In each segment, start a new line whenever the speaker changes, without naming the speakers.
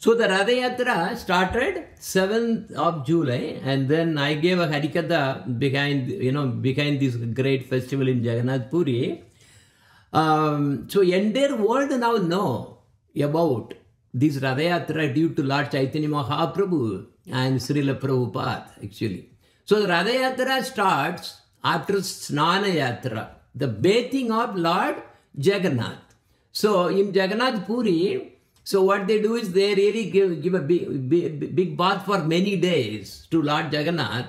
So the Ratha Yatra started 7th of July, and then I gave a Harikatha behind, you know, behind this great festival in Jagannath Puri. Um, so entire world now know about this Ratha Yatra due to Lord Chaitanya Mahaprabhu and Srila Prabhupada actually. So the Ratha Yatra starts after Snana Yatra, the bathing of Lord Jagannath. So in Jagannath Puri, so what they do is they really give, give a big, big, big bath for many days to Lord Jagannath.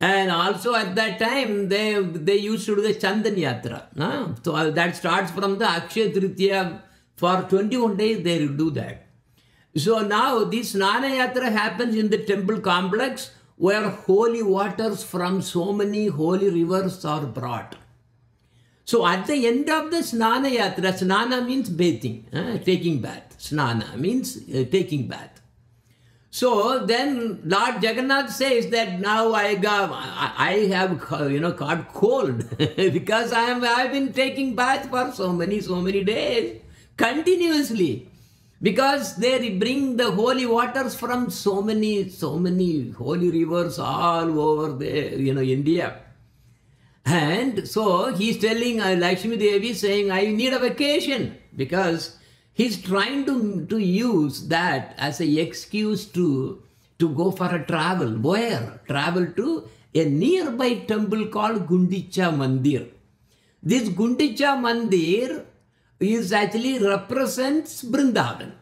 And also at that time, they they used to do the Chandan Yatra. no? So that starts from the Akshay Tritiya. For 21 days, they will do that. So now this Snana Yatra happens in the temple complex where holy waters from so many holy rivers are brought. So at the end of the Snana Yatra, Snana means bathing, uh, taking bath. Snana means uh, taking bath. So then Lord Jagannath says that now I got, I have, uh, you know, caught cold because I am, I have been taking bath for so many, so many days continuously because they bring the holy waters from so many, so many holy rivers all over the, you know, India. And so he's telling uh, Lakshmi Devi saying, I need a vacation because he's trying to, to use that as a excuse to, to go for a travel. Where? Travel to a nearby temple called Gundicha Mandir. This Gundicha Mandir is actually represents Brindavan.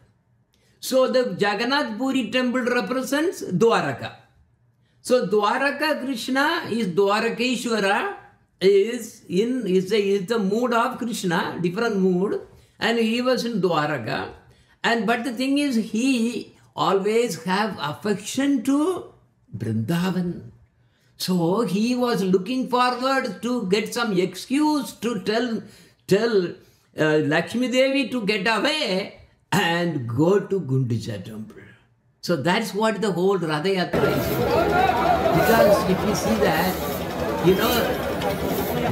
So the Jagannath Puri temple represents Dwaraka. So Dwaraka Krishna is Dwarakeshwara is in is a is the mood of Krishna, different mood, and he was in Dwaraka. And but the thing is, he always have affection to Brindavan. So he was looking forward to get some excuse to tell tell uh, Lakshmi Devi to get away and go to Gundicha temple. So that's what the whole Ratha Yatra is. Because if you see that, you know,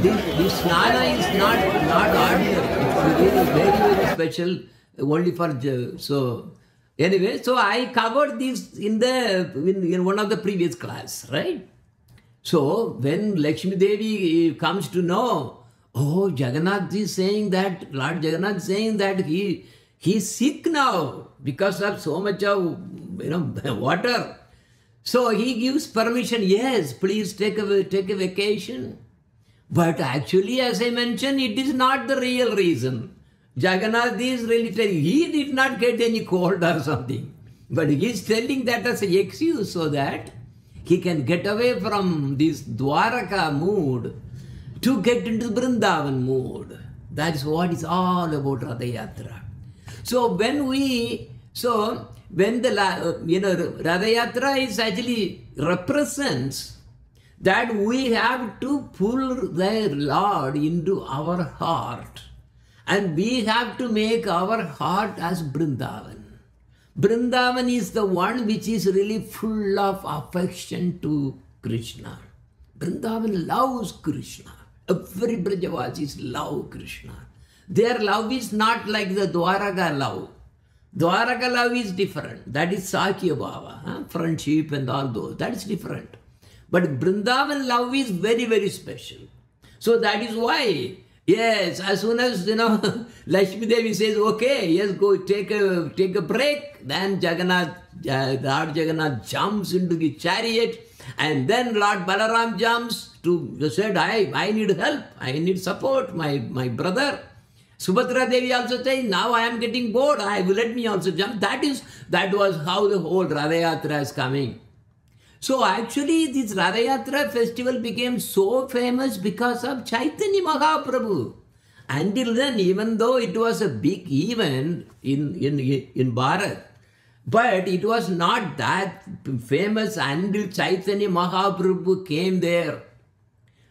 this, this snana is not, not ordinary. Very, very special, only for, so, anyway, so I covered this in the, in, in one of the previous class, right? So when Lakshmi Devi comes to know, oh, Jagannath is saying that, Lord Jagannath is saying that he he's sick now because of so much of you know water. So he gives permission, yes, please take a take a vacation. But actually, as I mentioned, it is not the real reason. Jagannath is really telling he did not get any cold or something. But he is telling that as an excuse so that he can get away from this Dwaraka mood to get into the Vrindavan mood. That is what is all about Ratha Yatra. So when we, so when the, you know, Ratha Yatra is actually represents that we have to pull their Lord into our heart and we have to make our heart as Brindavan. Brindavan is the one which is really full of affection to Krishna. Brindavan loves Krishna. Every Brajavasis love Krishna. Their love is not like the Dwaraka love. Dwaraka love is different. That is Sakhya Bhava, huh? friendship and all those. That is different. But Brindavan love is very, very special. So that is why, yes, as soon as you know Lakshmi Devi says, okay, yes, go take a take a break, then Jagannath, uh, Lord Jagannath jumps into the chariot, and then Lord Balaram jumps to said, I I need help, I need support, my my brother. Subhadra Devi also saying, now I am getting bored, I will let me also jump. That is that was how the whole Ratha Yatra is coming. So actually this Ratha Yatra festival became so famous because of Chaitanya Mahaprabhu. Until then, even though it was a big event in, in, in Bharat, but it was not that famous until Chaitanya Mahaprabhu came there.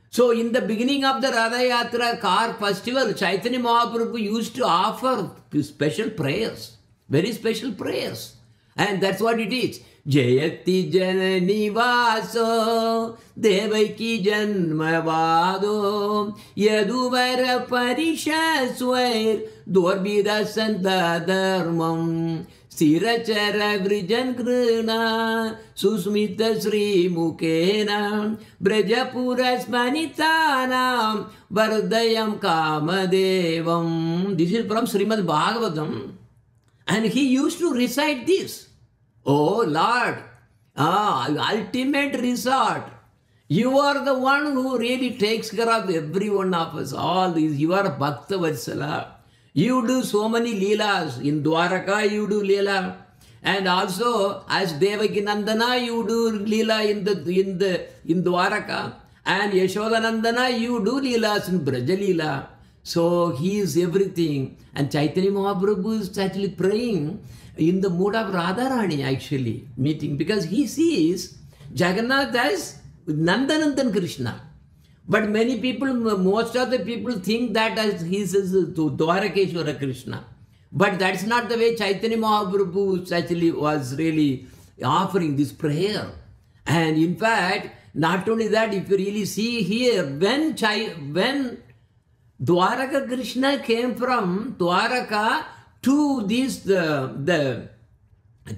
So in the beginning of the Ratha Yatra car festival, Chaitanya Mahaprabhu used to offer special prayers, very special prayers. And that's what it is. जयति जननिवासो देवैकी जन्मवादो। यदुवरपरिशस्वैर्दोर्भिदसन्तधर्मं स्थिरचरवृजन् कृणा सुस्मितश्रीमुखेन ब्रजपुरस्मणितानां वरुदयं कामदेवं। This is from Srimad Bhagavatam and he uses to recite this Oh Lord, ah, ultimate resort. You are the one who really takes care of every one of us. All these, you are Bhakta Vatsala. You do so many leelas. In Dwaraka, you do leela. And also, as Devaki Nandana, you do leela in the in the in Dwaraka. And Yashodanandana, you do leelas in Brajalila. So he is everything. And Chaitanya Mahaprabhu is actually praying in the mood of Radharani actually, meeting, because he sees Jagannath as Nandanandan Krishna. But many people, most of the people think that as he says to Dwarakeshwara Krishna. But that's not the way Chaitanya Mahaprabhu actually was really offering this prayer. And in fact, not only that, if you really see here, when Chai, when Dwaraka Krishna came from Dwaraka to this the the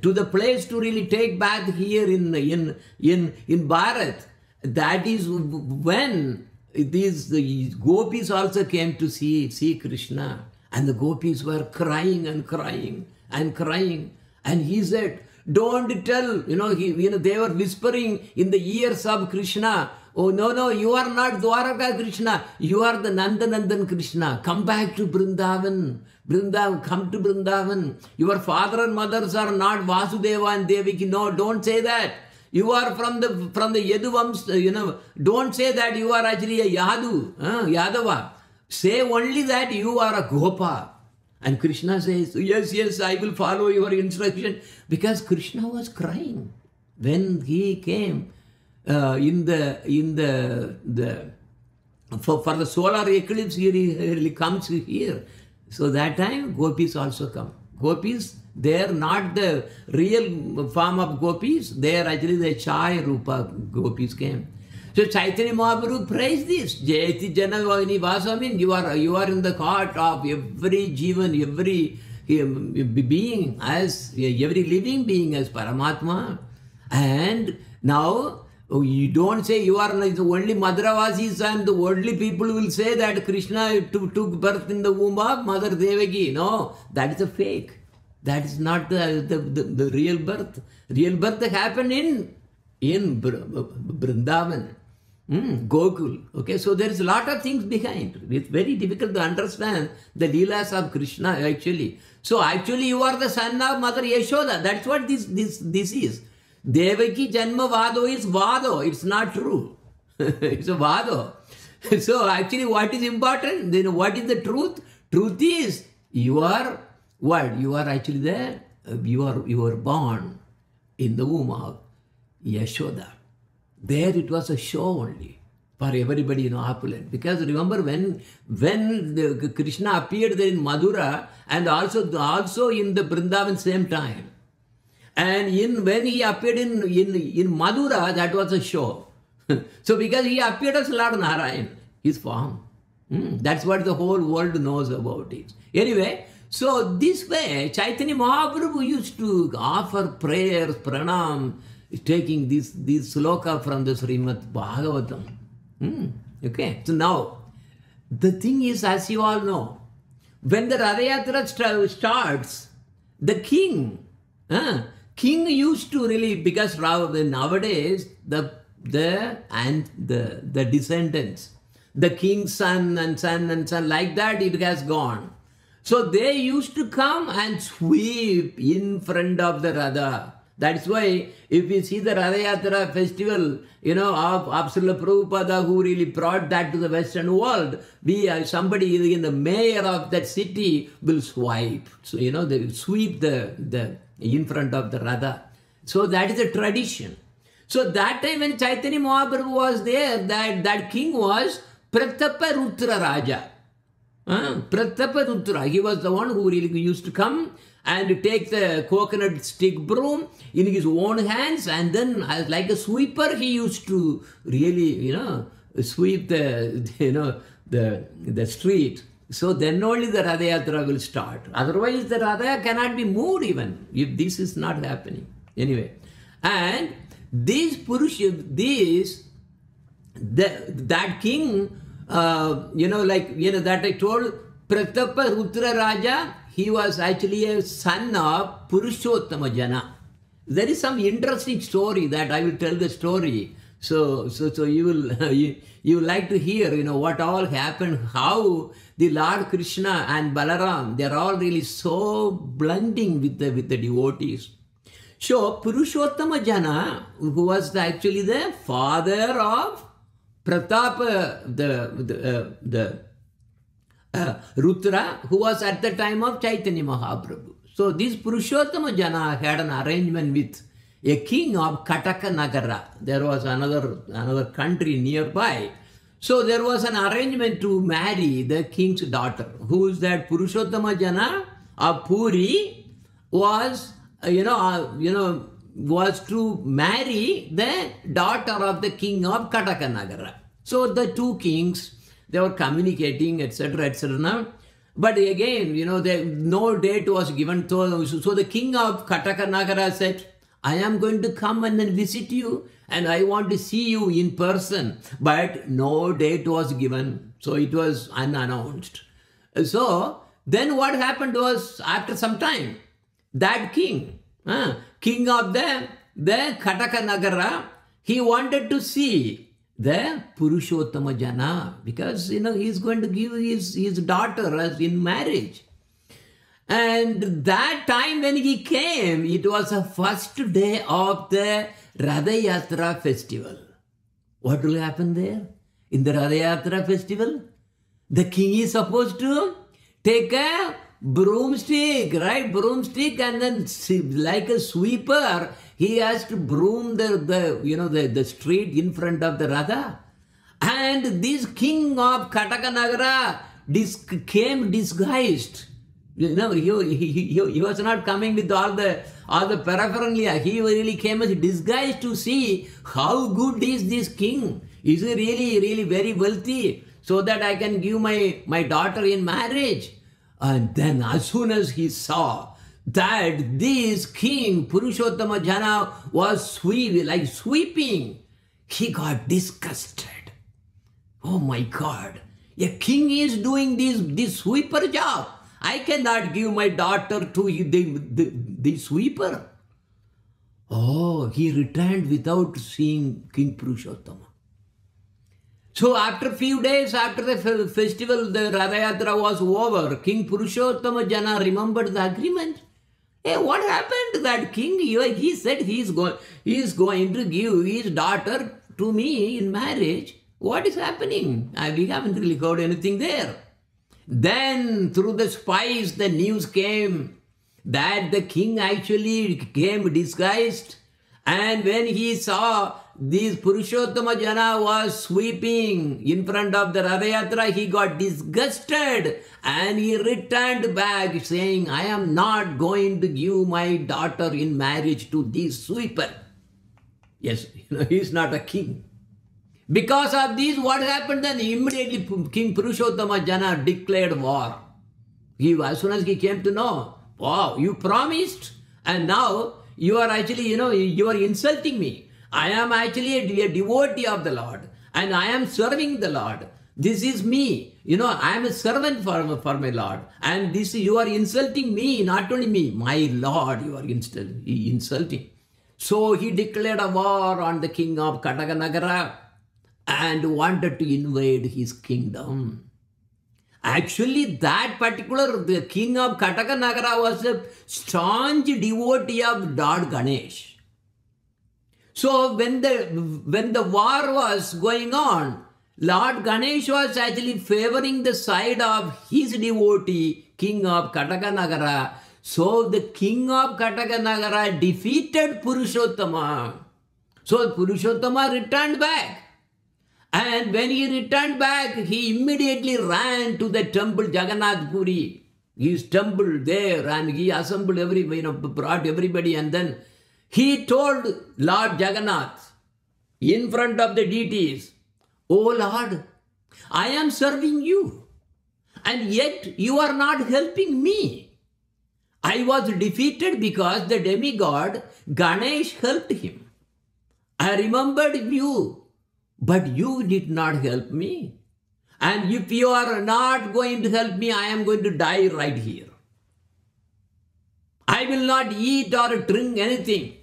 to the place to really take bath here in in in in Bharat. That is when these the gopis also came to see see Krishna, and the gopis were crying and crying and crying, and he said, "Don't tell." You know, he you know they were whispering in the ears of Krishna. Oh no no, you are not Dwaraka Krishna. You are the Nandanandan Krishna. Come back to Brindavan. Brindavan, come to Brindavan. Your father and mothers are not Vasudeva and Devaki. No, don't say that. You are from the from the Yaduvams, you know. Don't say that you are actually a Yadu, uh, Yadava. Say only that you are a Gopa. And Krishna says, Yes, yes, I will follow your instruction. Because Krishna was crying when he came uh, in the in the the for, for the solar eclipse he really comes here. So that time gopis also come. Gopis, they are not the real form of gopis, they are actually the chai rupa gopis came. So Chaitanya Mahaprabhu praised this. Jayati Janavani Vasamin, you are you are in the court of every jivan, every being as every living being as Paramatma. And now you don't say you are the only Madravasis and the worldly people will say that Krishna took birth in the womb of Mother Devaki. No, that is a fake. That is not the, the, the, the real birth. Real birth happened in, in Brindavan. Mm, Gokul. Okay, so there is a lot of things behind. It's very difficult to understand the Leelas of Krishna actually. So actually you are the son of Mother Yashoda. That's what this, this, this is. Devaki Janma Vado is Vado. It's not true. it's a Vado. So actually what is important? Then what is the truth? Truth is you are what? You are actually there. You are you are born in the womb of Yashoda. There it was a show only for everybody in opulent. Because remember when when the Krishna appeared there in Madura and also also in the Vrindavan same time. And in when he appeared in, in, in Madura, that was a show. so because he appeared as Lord Narayan, his form. Mm, that's what the whole world knows about it. Anyway, so this way, Chaitanya Mahaprabhu used to offer prayers, pranam, taking this, this sloka from the Srimad Bhagavatam. Mm, okay, so now, the thing is, as you all know, when the Rathayatra starts, the king, uh, king used to really because nowadays the the and the the descendants the king's son and son and son like that it has gone so they used to come and sweep in front of the Ratha. That's why if you see the Ratha Yatra festival, you know, of Apsala Prabhupada who really brought that to the Western world, we uh, somebody in the mayor of that city will swipe. So, you know, they sweep the, the in front of the Ratha. So that is a tradition. So that time when Chaitanya Mahaprabhu was there, that, that king was Pratapa Rudra Raja. Uh, Pratapa Rudra. He was the one who really used to come and take the coconut stick broom in his own hands and then as like a sweeper he used to really, you know, sweep the, you know, the, the street So then only the Ratha Yatra will start. Otherwise, the Ratha cannot be moved even if this is not happening. Anyway, and these Purusha, these, the, that king, uh, you know, like, you know, that I told Pratapa Rudra Raja, he was actually a son of Purushottama Jana. There is some interesting story that I will tell the story. So, so, so you will, you, you like to hear, you know, what all happened, how the Lord Krishna and Balaram, they're all really so blending with the, with the devotees. So, Purushottama Jana, who was actually the father of Pratapa, the, the, uh, the uh, Rudra, who was at the time of Chaitanya Mahaprabhu. So this Purushottama Jana had an arrangement with a king of Kataka Nagara. There was another, another country nearby. So there was an arrangement to marry the king's daughter. Who is that Purushottama Jana of Puri was, you know, uh, you know, was to marry the daughter of the king of Kataka Nagara. So the two kings, they were communicating, etc., etc. But again, you know, the, no date was given. To, so the king of Kataka Nagara said, I am going to come and then visit you and I want to see you in person. But no date was given. So it was unannounced. So then what happened was after some time, that king, uh, king of the, the Kataka Nagara, he wanted to see the Purushottama Jana because you know he's going to give his, his daughter as in marriage. And that time when he came, it was the first day of the Ratha Yatra festival. What will happen there? In the Ratha Yatra festival, the king is supposed to take a broomstick, right? Broomstick, and then like a sweeper, he has to broom the, the you know the, the street in front of the Ratha. And this king of Katakanagara dis- came disguised. Know, he, he, he, he was not coming with all the all the paraphernalia. He really came as disguised to see how good is this king. Is he really, really very wealthy? So that I can give my, my daughter in marriage. And then as soon as he saw that this king, Purushottama Jana, was sweep, like sweeping, he got disgusted. Oh my God, a king is doing this, this sweeper job. I cannot give my daughter to the, the, the sweeper. Oh, he returned without seeing King Purushottama. So after a few days after the festival, the Ratha Yatra was over. King Purushottama Jana remembered the agreement. Hey, what happened to that king? He said he is going, he is going to give his daughter to me in marriage. What is happening? We haven't really heard anything there. Then through the spies, the news came that the king actually came disguised. And when he saw this Purushottama Jana was sweeping in front of the Ratha he got disgusted and he returned back saying, I am not going to give my daughter in marriage to this sweeper. Yes, you know, he is not a king. Because of this, what happened then? Immediately King Purushottama Jana declared war. He, as soon as he came to know, wow, you promised and now you are actually, you know, you are insulting me. I am actually a, a devotee of the Lord and I am serving the Lord. This is me. You know, I am a servant for, for my Lord. And this you are insulting me, not only me, my Lord, you are insulting. So he declared a war on the king of Katakanagara and wanted to invade his kingdom. Actually, that particular the king of Katakanagara was a staunch devotee of Lord Ganesh. So when the when the war was going on, Lord Ganesh was actually favoring the side of his devotee, king of Katakanagara. So the king of Katakanagara defeated Purushottama. So Purushottama returned back. And when he returned back, he immediately ran to the temple Jagannath Puri. He stumbled there and he assembled every, you know, brought everybody and then he told Lord Jagannath in front of the deities, Oh Lord, I am serving you. and yet you are not helping me. I was defeated because the demigod Ganesh helped him. I remembered you, but you did not help me. And if you are not going to help me, I am going to die right here. I will not eat or drink anything.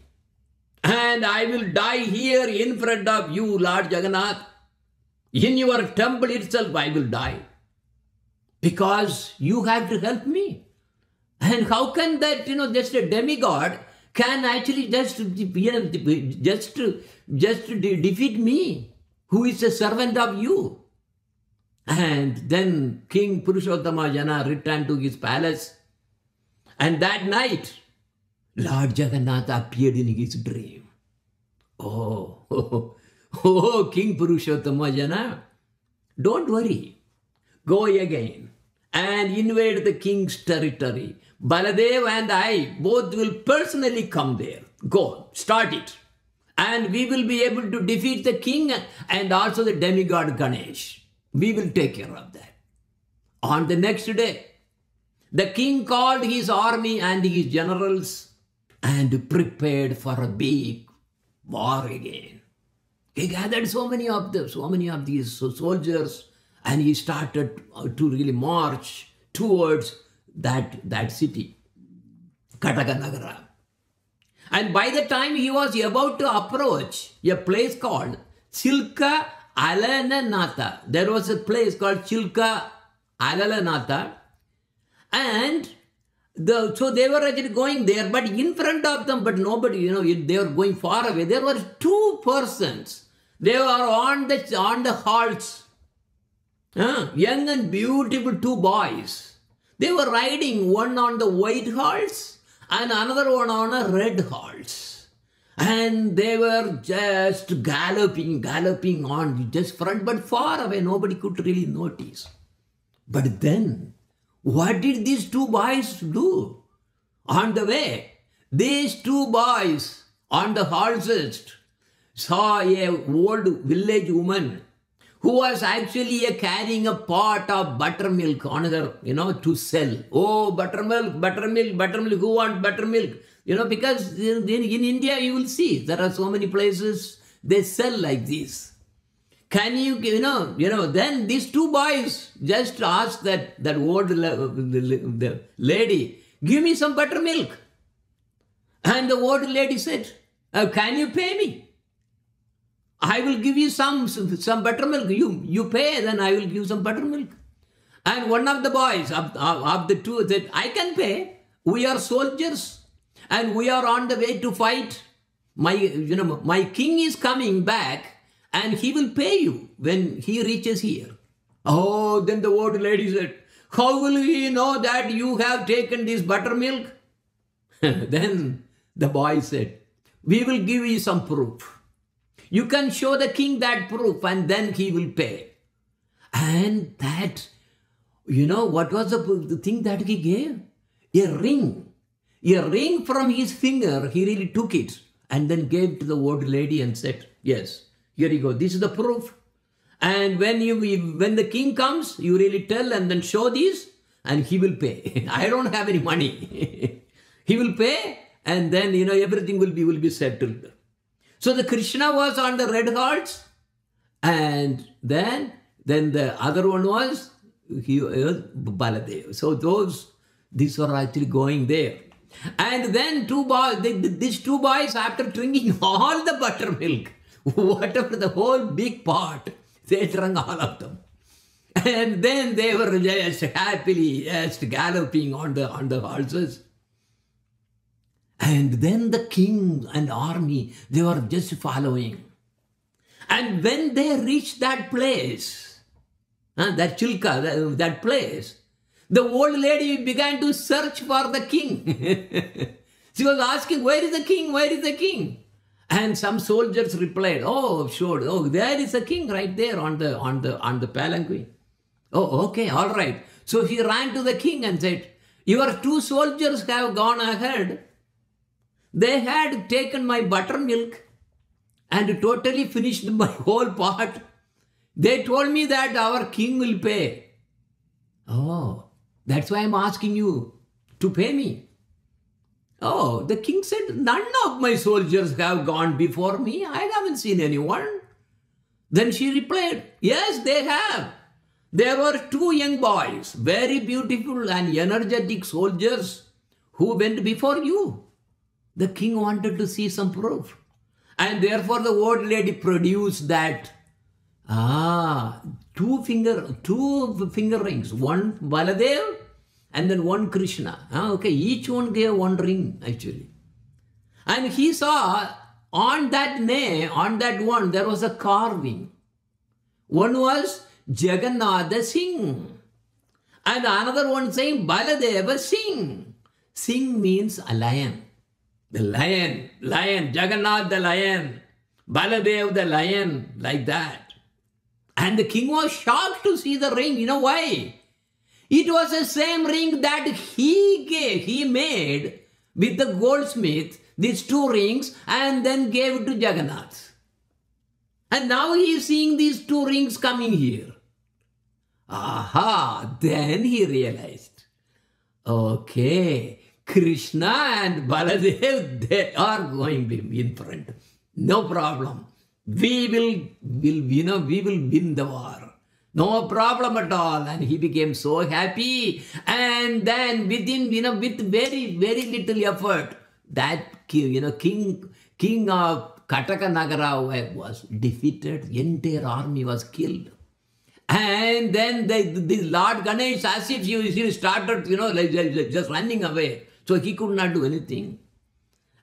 And I will die here in front of you, Lord Jagannath. In your temple itself, I will die. Because you have to help me. And how can that, you know, just a demigod can actually just, you know, just, just defeat me, who is a servant of you? And then King Purushottama Jana returned to his palace. And that night, Lord Jagannath appeared in his dream. Oh, oh, oh, King Purushottama Jana, don't worry. Go again and invade the king's territory. Baladev and I both will personally come there. Go, start it. And we will be able to defeat the king and also the demigod Ganesh. We will take care of that. On the next day, the king called his army and his generals and prepared for a big war again. He gathered so many of them, so many of these soldiers, and he started uh, to really march towards that, that city, Katakanagara. And by the time he was about to approach a place called Chilka Alalanatha, there was a place called Chilka Alalanatha, and the, so they were actually going there, but in front of them, but nobody, you know, they were going far away. There were two persons. They were on the on the horse, uh, young and beautiful two boys. They were riding one on the white horse and another one on a red horse. And they were just galloping, galloping on just front, but far away. Nobody could really notice. But then, what did these two boys do? On the way, these two boys on the horses saw a old village woman who was actually uh, carrying a pot of buttermilk on her, you know, to sell. Oh, buttermilk, buttermilk, buttermilk, who want buttermilk? You know, because in, in, in India, you will see there are so many places they sell like this. Can you, you know, you know, then these two boys just asked that, that old the, the lady, give me some buttermilk. And the old lady said, "Uh, can you pay me? I will give you some, some, buttermilk. You, you pay, then I will give some buttermilk. And one of the boys of, of, of the two said, I can pay. We are soldiers and we are on the way to fight. My, you know, my king is coming back and he will pay you when he reaches here. Oh, then the old lady said, How will he know that you have taken this buttermilk? then the boy said, We will give you some proof. You can show the king that proof and then he will pay. And that, you know, what was the, thing that he gave? A ring. A ring from his finger. He really took it and then gave to the old lady and said, Yes, here you go. This is the proof. And when you when the king comes, you really tell and then show this, and he will pay. I don't have any money. he will pay, and then you know everything will be will be settled. So the Krishna was on the red horse, and then then the other one was he was Baladev. So those these were actually going there. And then two boys, they, these two boys, after drinking all the buttermilk, whatever the whole big pot, they drank all of them. And then they were just happily just galloping on the on the horses. And then the king and army, they were just following. And when they reached that place, uh, that Chilka, that, that place, the old lady began to search for the king. she was asking, Where is the king? Where is the king? And some soldiers replied, Oh, sure. Oh, there is a king right there on the on the on the palanquin. Oh, okay, all right. So he ran to the king and said, Your two soldiers have gone ahead. They had taken my buttermilk and totally finished my whole pot. They told me that our king will pay. Oh, that's why I'm asking you to pay me. Oh, the king said, None of my soldiers have gone before me. I haven't seen anyone. Then she replied, Yes, they have. There were two young boys, very beautiful and energetic soldiers, who went before you. The king wanted to see some proof. And therefore the old lady produced that. Ah, two finger, two finger rings. One Baladev and then one Krishna. Ah, okay, each one gave one ring actually. And he saw on that name, on that one, there was a carving. One was Jagannatha Singh. And another one saying Baladeva Singh. Singh means a lion. The lion, lion, Jagannath the lion, Baladev the lion, like that. And the king was shocked to see the ring. You know why? It was the same ring that he gave, he made with the goldsmith, these two rings, and then gave it to Jagannath. And now he is seeing these two rings coming here. Aha, then he realized, okay, Krishna and Baladev, they are going in front. No problem. We will, will, you know, we will win the war. No problem at all. And he became so happy. And then within, you know, with very, very little effort, that, you know, king, king of Kataka Nagara was defeated. Entire army was killed. And then the, the Lord Ganesh, as if you started, you know, like, just running away. So he could not do anything.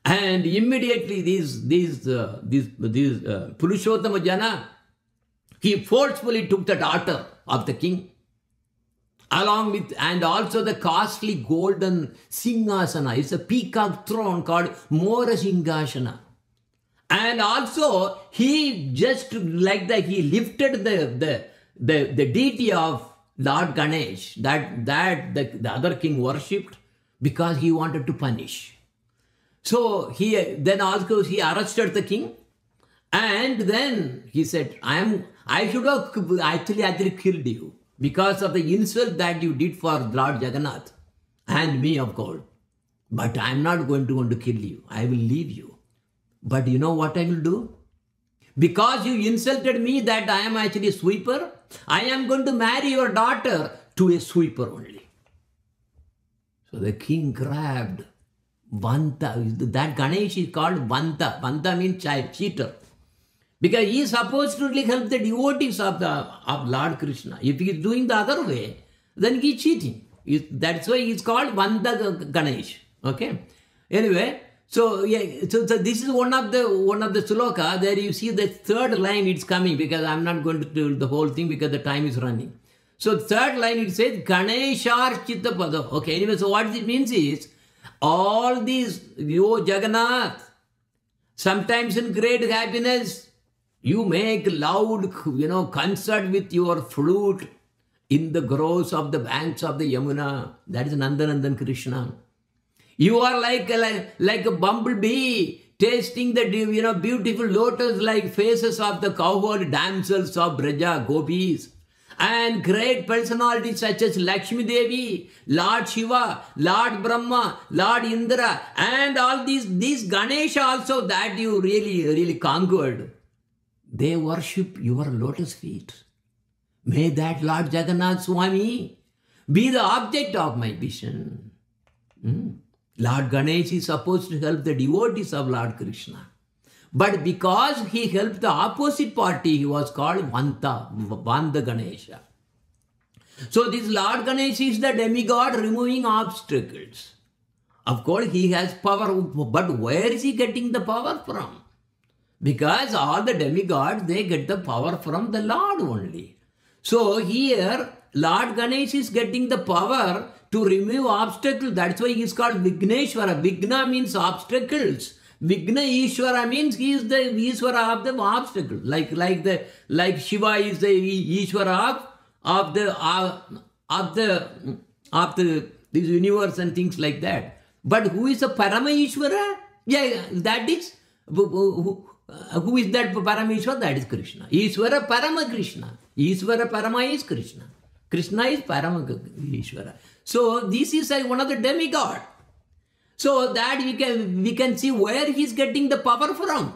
And immediately these, these, uh, these, these uh, Purushottama Jana, he forcefully took the daughter of the king along with and also the costly golden singasana it's a peacock throne called mora singashana and also he just like that he lifted the the the, the deity of lord ganesh that that the, the other king worshipped because he wanted to punish so he then also he arrested the king and then he said i am I should have actually actually killed you because of the insult that you did for Lord Jagannath and me, of course. But I'm not going to, want to kill you. I will leave you. But you know what I will do? Because you insulted me that I am actually a sweeper, I am going to marry your daughter to a sweeper only. So the king grabbed Vanta. That Ganesh is called Vanta. Vanta means child, cheater. Because he is supposed to help the devotees of the of Lord Krishna. If he is doing the other way, then he is cheating. That's why he is called Vanta Ganesh. Okay. Anyway, so yeah, so, so this is one of the one of the sloka. There you see the third line it's coming because I'm not going to do the whole thing because the time is running. So third line it says Ganeshar Pada. Okay, anyway, so what it means is all these yo Jagannath, sometimes in great happiness, you make loud, you know, concert with your flute in the groves of the banks of the Yamuna. That is Nandanandan Krishna. You are like, like, like a bumblebee tasting the you know beautiful lotus like faces of the cowherd damsels of Braja gopis and great personalities such as Lakshmi Devi, Lord Shiva, Lord Brahma, Lord Indra, and all these these Ganesha also that you really really conquered. They worship your lotus feet. May that Lord Jagannath Swami be the object of my vision. Hmm? Lord Ganesh is supposed to help the devotees of Lord Krishna. But because he helped the opposite party, he was called Vanta, Vanda Ganesha. So this Lord Ganesh is the demigod removing obstacles. Of course, he has power, but where is he getting the power from? Because all the demigods, they get the power from the Lord only. So here, Lord Ganesh is getting the power to remove obstacles. That's why he is called Vigneshwara. Vigna means obstacles. Vigna Ishwara means he is the Ishwara of the obstacle. Like like the like Shiva is the Ishwara of, of the uh, of the of the this universe and things like that. But who is the Parama Ishwara? Yeah, that is who, who, is that Parameshwar? That is Krishna. Ishwara Parama Krishna. Ishwara Parama is Krishna. Krishna is Parama Ishvara. So this is like one of the demigod. So that we can we can see where he's getting the power from.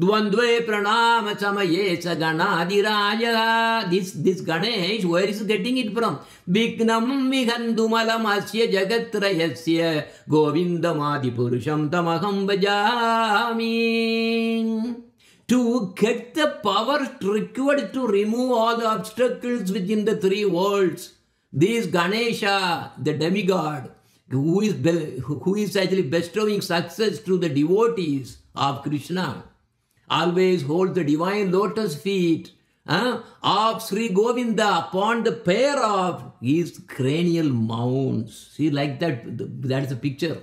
Pranama samaye sa ganadiraja. This this Ganesh, where is he getting it from? Vignam mihandumalam asya jagatrayasya govindamadi purusham tamaham bhajami to get the power required to remove all the obstacles within the three worlds. This Ganesha, the demigod, who is, who is actually bestowing success to the devotees of Krishna, always holds the divine lotus feet uh, of Sri Govinda upon the pair of his cranial mounds. See, like that, that's a picture.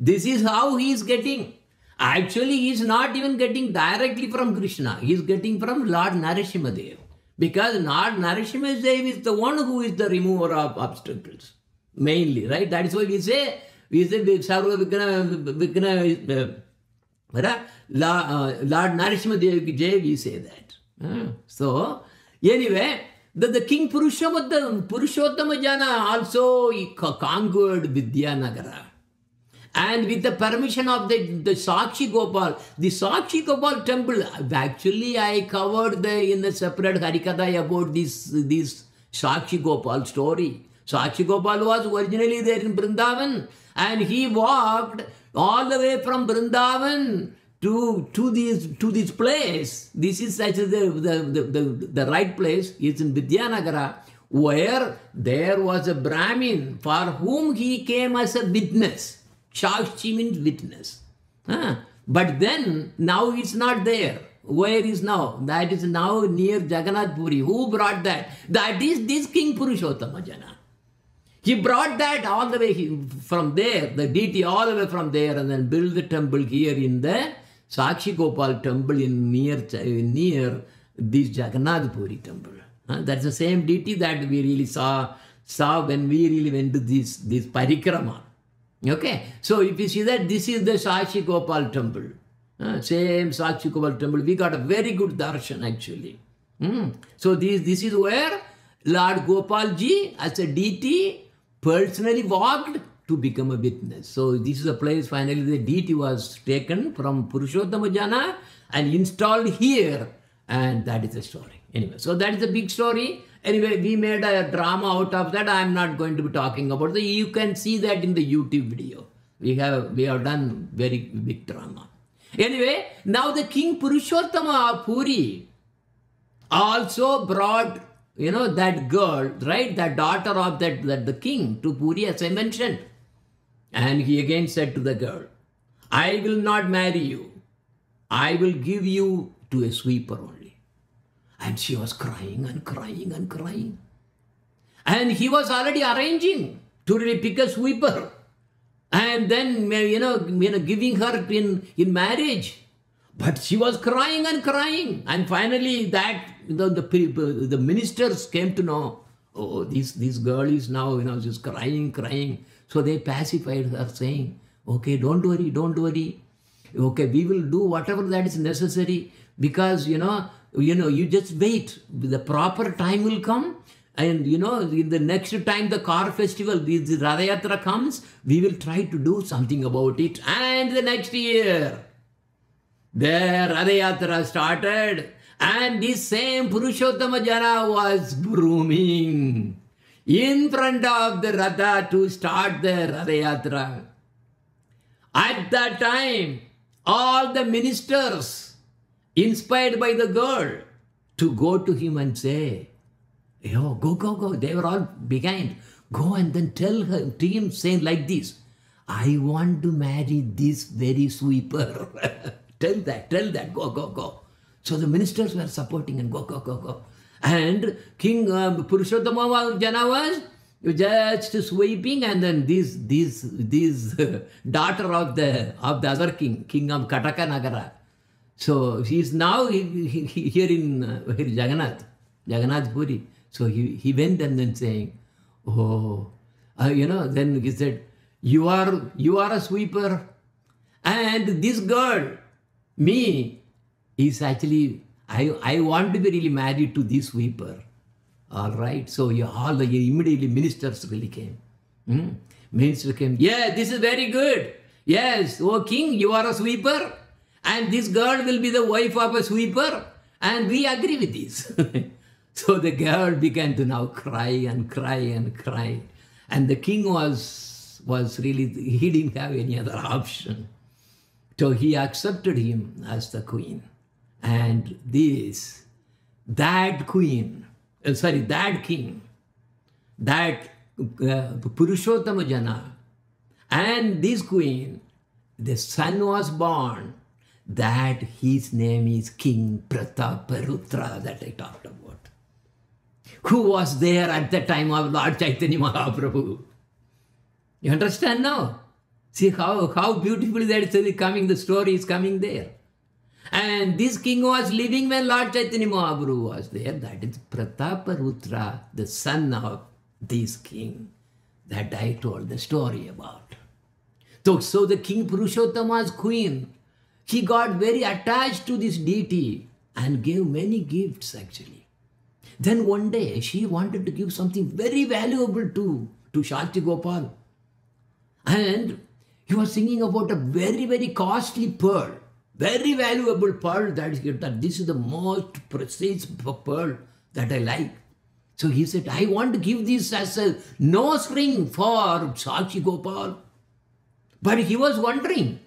This is how he is getting. Actually, he is not even getting directly from Krishna. He is getting from Lord Narashimadev. Because Lord Narashimadev is the one who is the remover of obstacles. Mainly, right? That is why we say, we say, Sarva Vikna, Vikna, uh, Lord Narashimadev Jay, we say that. Uh, so, anyway, the, the king Purushottama, Purushottama Jana also conquered Vidyanagara and with the permission of the, the Sakshi Gopal, the Sakshi Gopal temple, actually I covered the, in a separate Harikatha about this, this Sakshi Gopal story. Sakshi Gopal was originally there in Vrindavan and he walked all the way from Vrindavan to, to, this, to this place. This is actually the, the, the, the, the right place. It's in Vidyanagara where there was a Brahmin for whom he came as a witness. Shakshi means witness. Huh? But then, now it's not there. Where is now? That is now near Jagannath Puri. Who brought that? That is this King Purushottama Jana. He brought that all the way from there, the deity all the way from there, and then built the temple here in the Sakshi Gopal temple in near near this Jagannath Puri temple. Huh? That's the same deity that we really saw saw when we really went to this this parikrama. Okay, so if you see that this is the Sakshi Gopal temple, uh, same Sakshi Gopal temple, we got a very good darshan actually. Mm. So this, this is where Lord Gopal ji as a deity personally walked to become a witness. So this is a place finally the deity was taken from Purushottama Jana and installed here and that is the story. Anyway, so that is a big story. Anyway, we made a drama out of that. I'm not going to be talking about that. You can see that in the YouTube video. We have we have done very big drama. Anyway, now the King Purushottama of Puri also brought, you know, that girl, right, that daughter of that, that the king to Puri, as I mentioned. And he again said to the girl, I will not marry you. I will give you to a sweeper only. And she was crying and crying and crying. And he was already arranging to really pick a sweeper. And then, you know, you know giving her in, in marriage. But she was crying and crying. And finally, that the, the, the ministers came to know, oh, this, this girl is now, you know, just crying, crying. So they pacified her, saying, okay, don't worry, don't worry. Okay, we will do whatever that is necessary because, you know, you know, you just wait. The proper time will come. And you know, in the next time the car festival, the, the comes, we will try to do something about it. And the next year, the Ratha started. And this same Purushottama Jana was brooming in front of the Ratha to start the Ratha At that time, all the ministers inspired by the girl to go to him and say, Yo, go, go, go. They were all behind. Go and then tell her, to him saying like this, I want to marry this very sweeper. tell that, tell that, go, go, go. So the ministers were supporting and go, go, go, go. And King uh, Purushottama Jana was just sweeping and then this, this, this daughter of the, of the other king, king of Kataka Nagara, so he is now here in uh, here Jagannath, Jagannath Puri. So he, he went and then saying, oh, uh, you know, then he said, you are, you are a sweeper. And this girl, me, is actually, I, I want to be really married to this sweeper. All right. So you all the immediately ministers really came. Hmm? Minister came, yeah, this is very good. Yes, oh king, you are a sweeper, and this girl will be the wife of a sweeper, and we agree with this. so the girl began to now cry and cry and cry. And the king was was really he didn't have any other option. So he accepted him as the queen. And this, that queen, uh, sorry, that king, that uh, Purushottama Jana, and this queen, the son was born, that his name is King Prataparudra that I talked about. Who was there at the time of Lord Chaitanya Mahaprabhu? You understand now? See how, how beautifully that is coming, the story is coming there. And this king was living when Lord Chaitanya Mahaprabhu was there. That is Prataparudra, the son of this king that I told the story about. So, so the king Purushottama's queen, she got very attached to this deity and gave many gifts actually. Then one day she wanted to give something very valuable to, to Sakshi Gopal. And he was singing about a very, very costly pearl, very valuable pearl that, that this is the most precious pearl that I like. So he said, I want to give this as a nose ring for Sakshi Gopal. But he was wondering,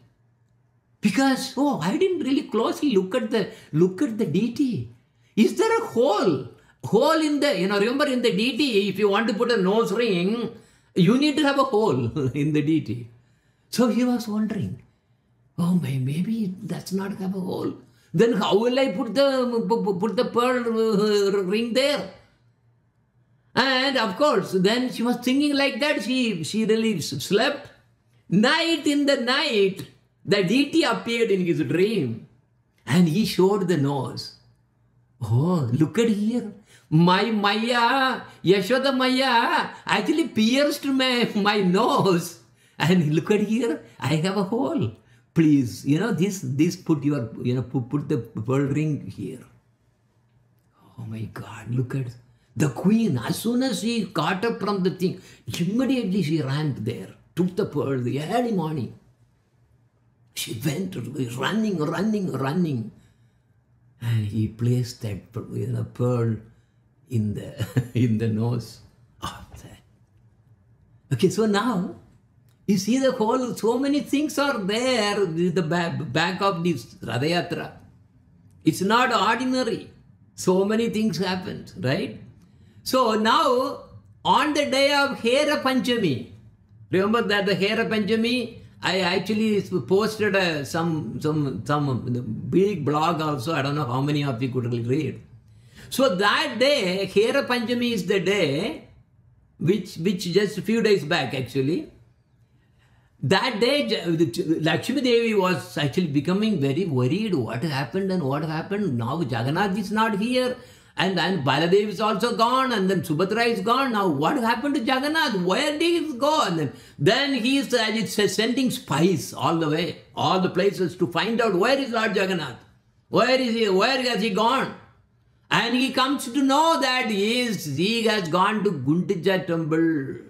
because oh, I didn't really closely look at the look at the deity. Is there a hole? Hole in the, you know, remember in the deity, if you want to put a nose ring, you need to have a hole in the deity. So he was wondering, oh, maybe that's not have a hole. Then how will I put the put the pearl uh, ring there? And of course, then she was thinking like that. She she really slept. Night in the night, the deity appeared in his dream, and he showed the nose. Oh, look at here. My Maya, Yashoda Maya, actually pierced my, my nose. And look at here, I have a hole. Please, you know, this, this put your, you know, put, the pearl ring here. Oh my God, look at the queen. As soon as she got up from the thing, immediately she ran there, took the pearl early morning. She went running, running, running. And he placed that you know, pearl in the in the nose of that. Okay, so now you see the whole, so many things are there with the back, back of this Rathayatra. It's not ordinary. So many things happened, right? So now, on the day of Hera Panchami, remember that the Hera Panchami, I actually posted a, some, some, some big blog also. I don't know how many of you could read. So that day, Hera Panchami is the day, which, which just a few days back actually, that day, Lakshmi Devi was actually becoming very worried. What happened and what happened? Now Jagannath is not here. And then Baladev is also gone. And then Subhadra is gone. Now what happened to Jagannath? Where did he go? And then, then he is uh, sending spies all the way, all the places to find out where is Lord Jagannath? Where is he? Where has he gone? And he comes to know that he, is, he has gone to Gundicha temple.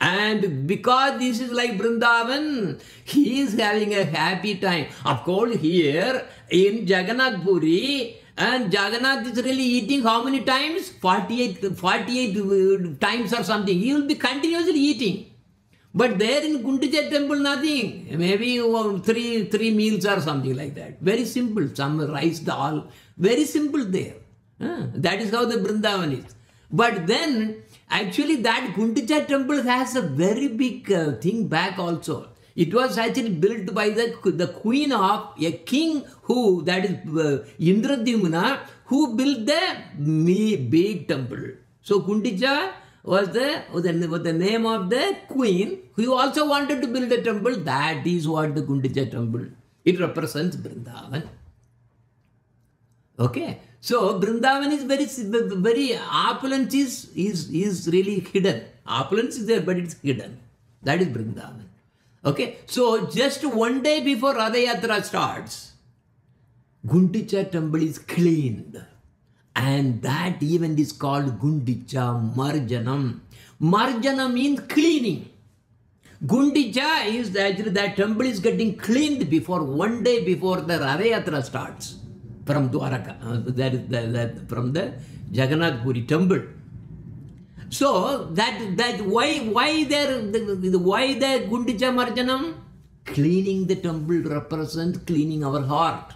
And because this is like Vrindavan, he is having a happy time. Of course, here in Jagannath Puri, and Jagannath is really eating how many times? 48, 48 times or something. He will be continuously eating. But there in Gundicha temple, nothing. Maybe three, three meals or something like that. Very simple. Some rice, dal. Very simple there. that is how the Vrindavan is. But then Actually, that Gundicha temple has a very big uh, thing back also. It was actually built by the, the queen of a king who, that is uh, Indradyumna, who built the big temple. So Gundicha was the, was the, was the name of the queen who also wanted to build a temple. That is what the Gundicha temple. It represents Vrindavan. Okay. So Vrindavan is very, very opulence is, is, is really hidden. Opulence is there, but it's hidden. That is Vrindavan. Okay, so just one day before Ratha Yatra starts, Gundicha temple is cleaned. And that event is called Gundicha Marjanam. Marjana means cleaning. Gundicha is actually that temple is getting cleaned before one day before the Rathayatra starts from Dwaraka, uh, that is that from the Jagannath Puri temple. So that that why why there the, the, why the Gundicha Marjanam? Cleaning the temple represents cleaning our heart.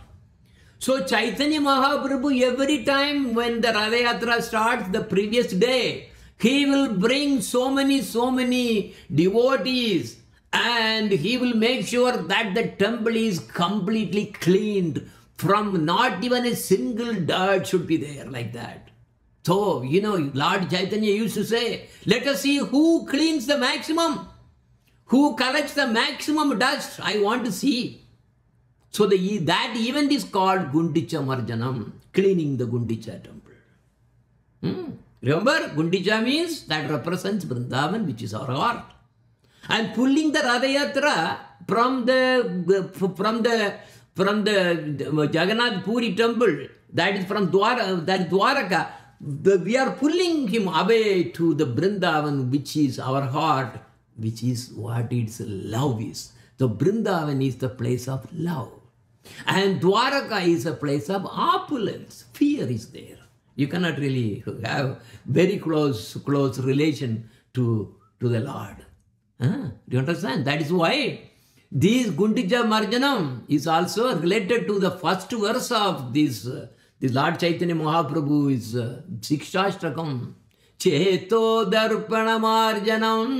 So Chaitanya Mahaprabhu every time when the Rathayatra starts the previous day, he will bring so many, so many devotees and he will make sure that the temple is completely cleaned from not even a single dirt should be there like that. So, you know, Lord Chaitanya used to say, let us see who cleans the maximum, who collects the maximum dust. I want to see. So the, that event is called Gundicha Marjanam, cleaning the Gundicha temple. Hmm. Remember, Gundicha means that represents Vrindavan, which is our heart. And pulling the Rathayatra from the from the from the Jagannath Puri temple, that is from Dwara, that Dwaraka, the, we are pulling him away to the Brindavan, which is our heart, which is what its love is. The Brindavan is the place of love. And Dwaraka is a place of opulence. Fear is there. You cannot really have very close, close relation to, to the Lord. Huh? Do you understand? That is why this Gundicha Marjanam is also related to the first verse of this, uh, this Lord Chaitanya Mahaprabhu is uh, Sikshashtakam. Cheto Darpana Marjanam.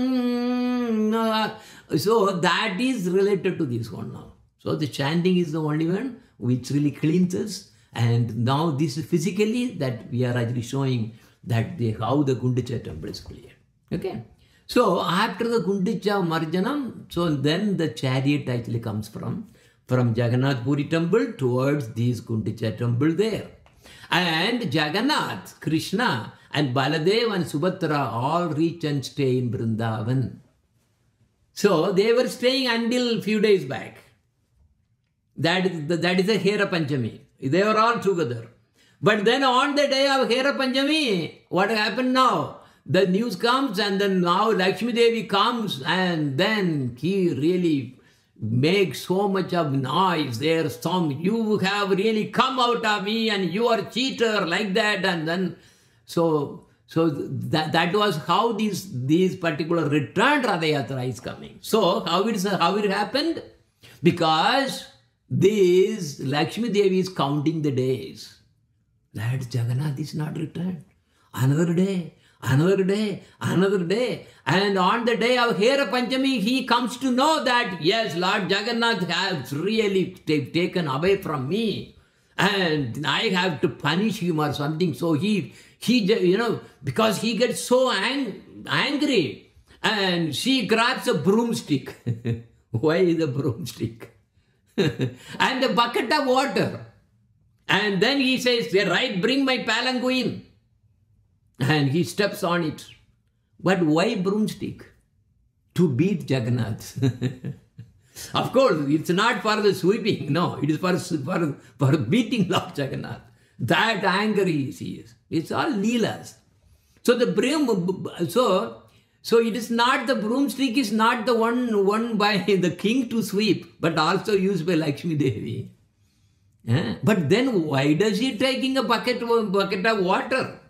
So that is related to this one now. So the chanting is the only one which really cleans us. And now this is physically that we are actually showing that the, how the Gundicha temple is cleared. Okay. So after the Gundicha Marjanam, so then the chariot actually comes from from Jagannath Puri temple towards this Gundicha temple there. And Jagannath, Krishna and Baladev and Subhadra all reach and stay in Vrindavan. So they were staying until few days back. That is, the, that is a Hera Panchami. They were all together. But then on the day of Hera Panchami, what happened now? The news comes and then now Lakshmi Devi comes and then he really makes so much of noise there. Some, you have really come out of me and you are cheater like that. And then, so so that, that was how these, these particular returned Rathayatra is coming. So how it, how it happened? Because this Lakshmi Devi is counting the days. That Jagannath is not returned. Another day, another day, another day. And on the day of Hera Panchami, he comes to know that, yes, Lord Jagannath has really taken away from me. And I have to punish him or something. So he, he you know, because he gets so ang angry. And she grabs a broomstick. Why the broomstick? and a bucket of water. And then he says, right, bring my palanquin. And he steps on it. But why broomstick? To beat Jagannath. of course, it's not for the sweeping. No, it is for, for, for beating Lord Jagannath. That anger he sees. It's all leelas. So the broom, so so it is not the broomstick is not the one won by the king to sweep, but also used by Lakshmi Devi. Eh? But then why does he taking a bucket, bucket of water?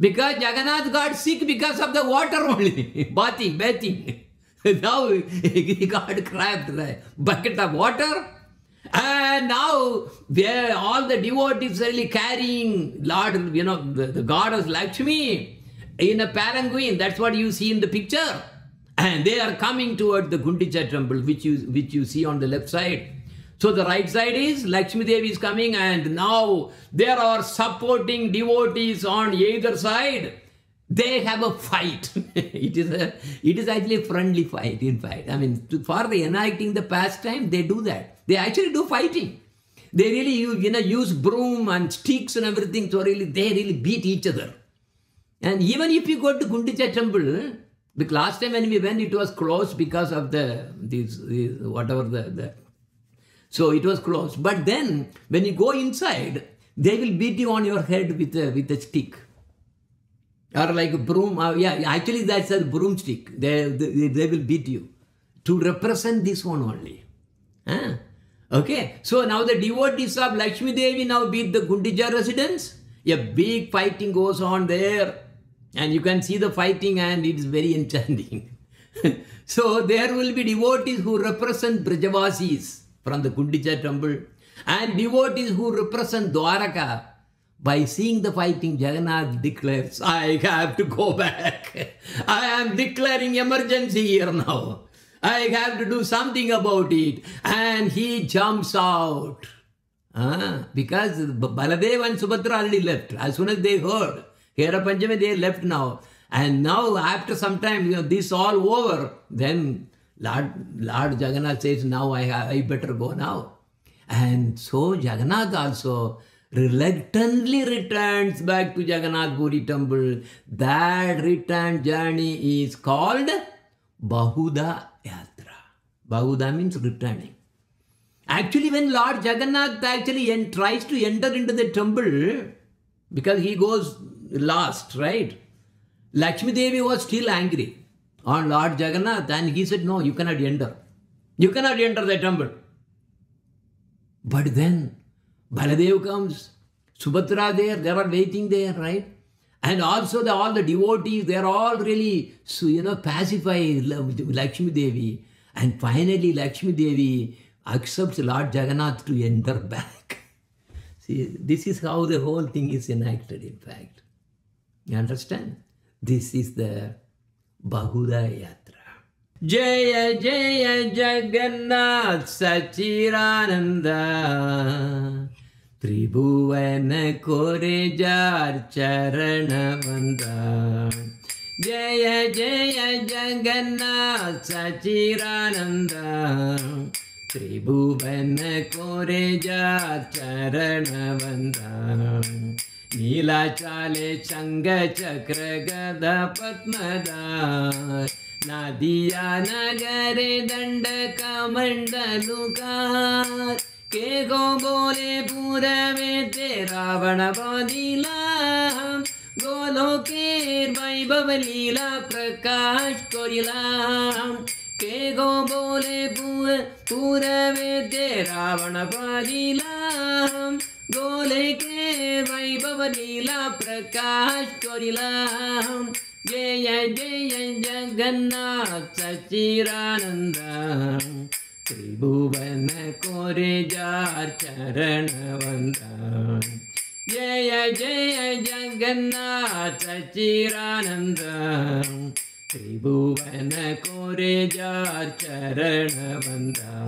Because Jagannath got sick because of the water only, bathing, bathing. now he got cramped the bucket of water. And now all the devotees are really carrying Lord, you know, the, the goddess Lakshmi in a palanquin. That's what you see in the picture. And they are coming toward the Gundicha temple, which you, which you see on the left side. So the right side is Lakshmi Devi is coming and now there are supporting devotees on either side. They have a fight. it is a, it is actually a friendly fight, in fact. I mean, for the enacting the pastime, they do that. They actually do fighting. They really, you know, use broom and sticks and everything. So really, they really beat each other. And even if you go to Gundicha temple, the last time when we went, it was closed because of the these, these whatever the, the So it was closed. But then when you go inside, they will beat you on your head with a, with a stick. Or like a broom. Uh, yeah, actually that's a broomstick. They, they, they will beat you to represent this one only. Huh? Okay, so now the devotees of Lakshmi Devi now beat the Gundicha residents. A big fighting goes on there, and you can see the fighting, and it is very enchanting. so there will be devotees who represent Brajavasis from the Gundicha temple, and devotees who represent Dwaraka. By seeing the fighting, Jagannath declares, I have to go back. I am declaring emergency here now. I have to do something about it. And he jumps out. Ah, because Baladev and Subhadra already left. As soon as they heard, Hera Panchami, they left now. And now, after some time, you know, this all over, then Lord, Lord Jagannath says, now I, I better go now. And so Jagannath also reluctantly returns back to Jagannath Puri temple. That return journey is called Bahuda Yatra. Bahuda means returning. Actually, when Lord Jagannath actually tries to enter into the temple, because he goes last, right? Lakshmi Devi was still angry on Lord Jagannath and he said, No, you cannot enter. You cannot enter the temple. But then Baladev comes, Subhadra there, they are waiting there, right? And also the, all the devotees, they are all really, so, you know, pacify Lakshmi Devi. And finally Lakshmi Devi accepts Lord Jagannath to enter back. See, this is how the whole thing is enacted, in fact. You understand? This is the बहुदा यात्रा जय जय जगन्नाथ सचिरानंद त्रिभुवन कोरे jar चरण वंदा जय जय जगन्नाथ सचिरानंद त्रिभुवन कोरे जार चरण वंदा नीलाचाले चंग चक्र गद पद्मदार नदिया नगरे दंड कमंडलुकार के गो बोले पूरवे ते रावण बदिला गोलोकेर वैभव लीला प्रकाश कोरिला के गो बोले पूरवे ते रावण बदिला गोले के वैभव लीला प्रकाश कोरिला जय जय जगन्नाथ सचिरानंद त्रिभुवन कोरे जार चरण वंदा जय जय जगन्नाथ सचिरानंद त्रिभुवन कोरे जार चरण वंदा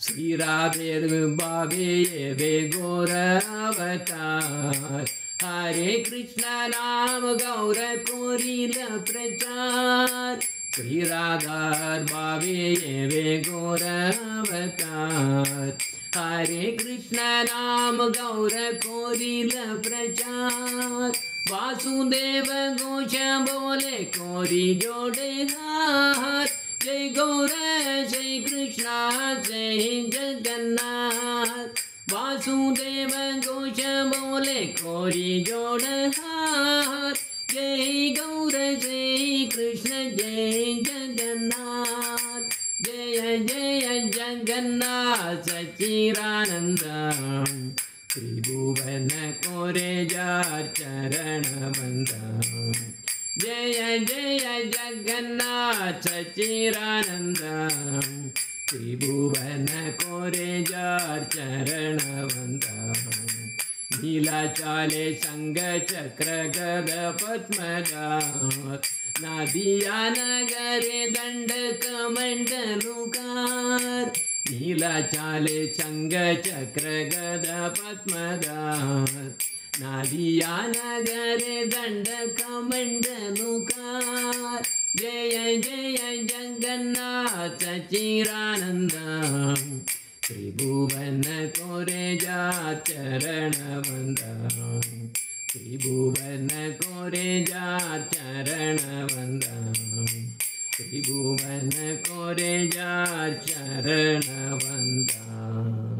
श्री राधे बाबे वे गोर अवतार हरे कृष्ण नाम गौर कोरिल प्रचार। श्री राधार बाबे वे गोर अवतार हरे कृष्ण नाम गौर कोरिल प्रचार। वासुदेव घोष बोले, कोरी जोड़े हाथ जय गौर, जय कृष्ण, जय जगन्नाथ। वासुदेव घोष बोले, कोरी जोड़ जय गौर, जय कृष्ण, जय जगन्नाथ। जय जय जगन्नाथ सचिरानंद त्रिभुवन कोरे जा चरण बंदा। जय जय जगन्नाथ चिरानन्द त्रिभुवन कोरे जार चरणवन्द नीलाचाले सङ्गचक्र गग पद्मजा नादिया नगरे दण्डकमण्डलुकार नीलाचाले सङ्गचक्र गद पद्मदा नादिया नगरे दंड कमंडलुकार जय जय, जगन्नाथ चिरानंद। त्रिभुवन कोरे जा चरण वंदा। त्रिभुवन कोरे जा चरण वंदा। त्रिभुवन कोरे जा चरण वंदा।